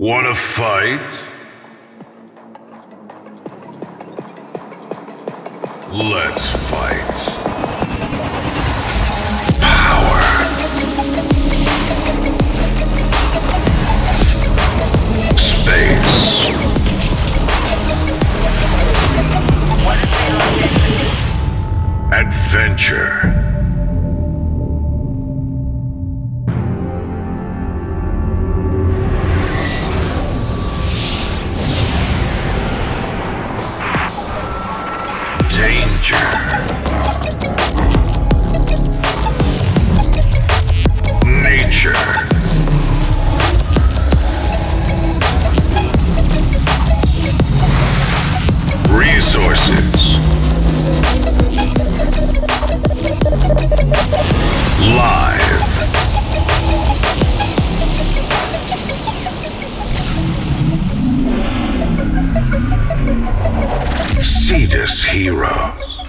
Wanna fight? Let's fight. Power. Space. Adventure. Danger. greatest heroes.